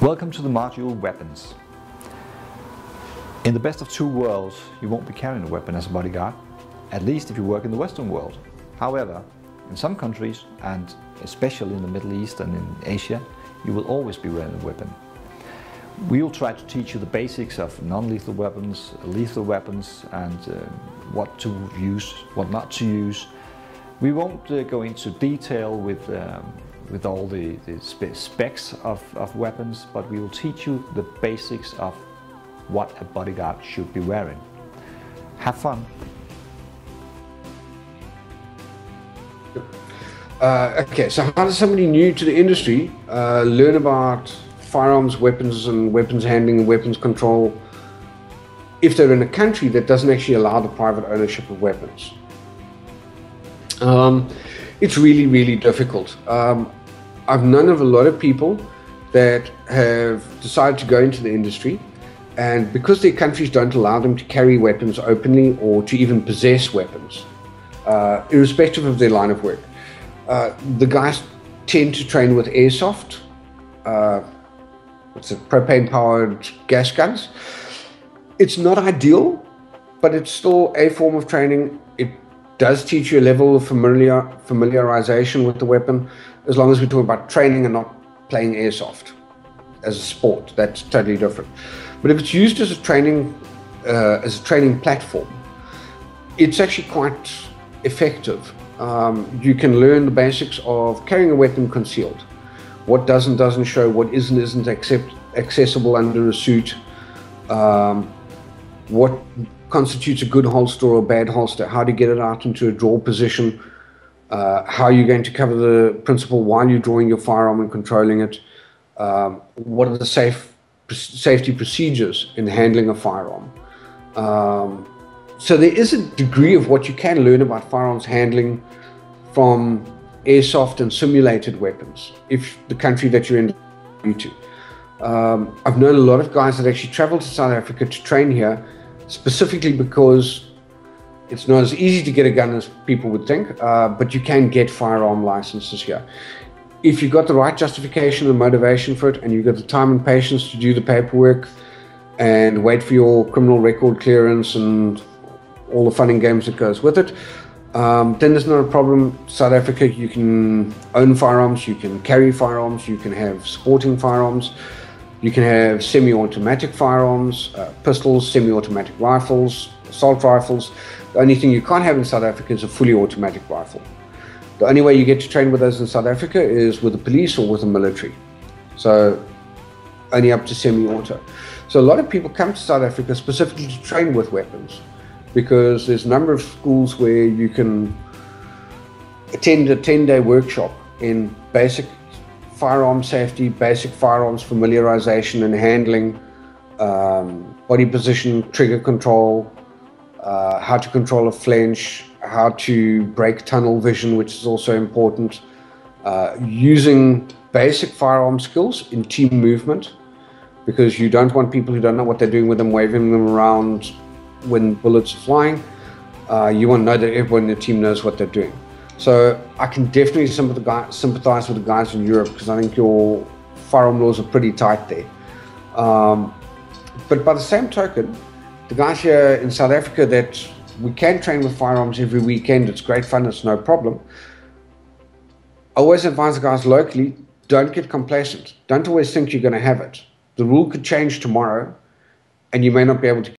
Welcome to the module Weapons. In the best of two worlds, you won't be carrying a weapon as a bodyguard, at least if you work in the Western world. However, in some countries, and especially in the Middle East and in Asia, you will always be wearing a weapon. We will try to teach you the basics of non-lethal weapons, lethal weapons, and uh, what to use, what not to use. We won't uh, go into detail with um, with all the, the specs of, of weapons, but we will teach you the basics of what a bodyguard should be wearing. Have fun! Uh, okay, so how does somebody new to the industry uh, learn about firearms, weapons, and weapons handling and weapons control if they're in a country that doesn't actually allow the private ownership of weapons? Um, it's really, really difficult. Um, I've known of a lot of people that have decided to go into the industry, and because their countries don't allow them to carry weapons openly or to even possess weapons, uh, irrespective of their line of work, uh, the guys tend to train with airsoft. Uh, what's it? Propane-powered gas guns. It's not ideal, but it's still a form of training. Does teach you a level of familiar, familiarization with the weapon, as long as we're talking about training and not playing airsoft as a sport. That's totally different. But if it's used as a training, uh, as a training platform, it's actually quite effective. Um, you can learn the basics of carrying a weapon concealed, what does and doesn't show, what is and isn't accept, accessible under a suit, um, what constitutes a good holster or a bad holster, how to get it out into a draw position, uh, how are you're going to cover the principal while you're drawing your firearm and controlling it, um, what are the safe safety procedures in handling a firearm. Um, so there is a degree of what you can learn about firearms handling from airsoft and simulated weapons, if the country that you're in you to. Um, I've known a lot of guys that actually travel to South Africa to train here specifically because it's not as easy to get a gun as people would think, uh, but you can get firearm licenses here. If you've got the right justification and motivation for it, and you've got the time and patience to do the paperwork and wait for your criminal record clearance and all the fun and games that goes with it, um, then there's not a problem. South Africa, you can own firearms, you can carry firearms, you can have sporting firearms. You can have semi-automatic firearms, uh, pistols, semi-automatic rifles, assault rifles. The only thing you can't have in South Africa is a fully automatic rifle. The only way you get to train with those in South Africa is with the police or with the military. So only up to semi-auto. So a lot of people come to South Africa specifically to train with weapons because there's a number of schools where you can attend a 10-day workshop in basic firearm safety, basic firearms familiarization and handling, um, body position, trigger control, uh, how to control a flinch, how to break tunnel vision, which is also important, uh, using basic firearm skills in team movement, because you don't want people who don't know what they're doing with them waving them around when bullets are flying. Uh, you want to know that everyone in the team knows what they're doing. So I can definitely sympathize with the guys in Europe because I think your firearm laws are pretty tight there. Um, but by the same token, the guys here in South Africa that we can train with firearms every weekend, it's great fun, it's no problem. I always advise the guys locally don't get complacent. Don't always think you're going to have it. The rule could change tomorrow and you may not be able to